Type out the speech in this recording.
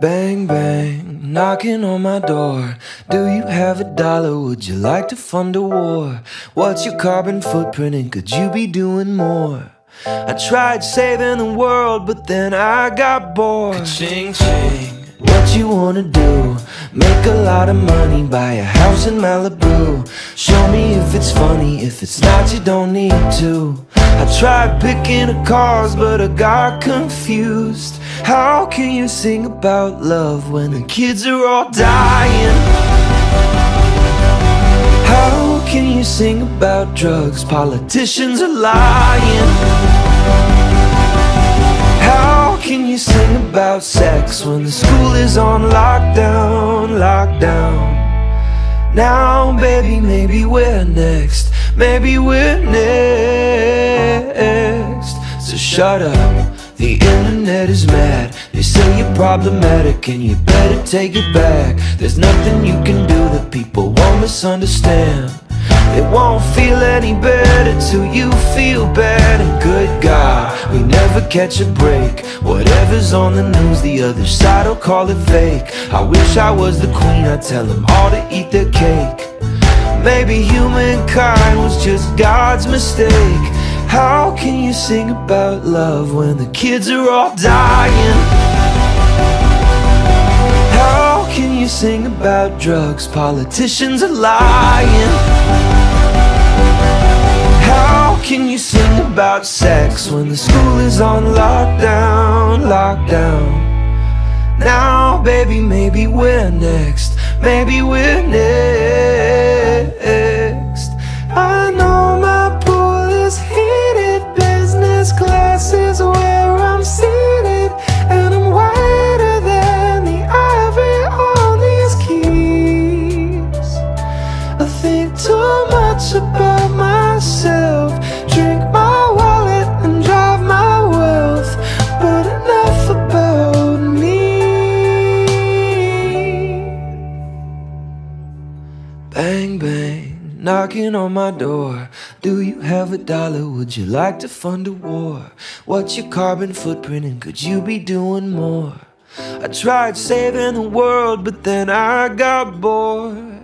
Bang, bang, knocking on my door. Do you have a dollar? Would you like to fund a war? What's your carbon footprint and could you be doing more? I tried saving the world, but then I got bored. Ching ching. What you wanna do? Make a lot of money, buy a house in Malibu. Show me if it's funny, if it's not, you don't need to. I tried picking a cause, but I got confused. How can you sing about love when the kids are all dying? How can you sing about drugs? Politicians are lying. How can you sing about sex when the school is on lockdown, lockdown? Now, baby, maybe we're next. Maybe we're next. So shut up. The internet is mad. They say you're problematic and you better take it back. There's nothing you can do that people won't misunderstand. It won't feel any better till you feel bad. And good God, we never catch a break. Whatever's on the news, the other side will call it fake. I wish I was the queen, I'd tell them all to eat their cake. Maybe humankind was just God's mistake can you sing about love when the kids are all dying? How can you sing about drugs? Politicians are lying. How can you sing about sex when the school is on lockdown, lockdown? Now, baby, maybe we're next. Maybe we're next. Bang, bang, knocking on my door. Do you have a dollar? Would you like to fund a war? What's your carbon footprint and could you be doing more? I tried saving the world, but then I got bored.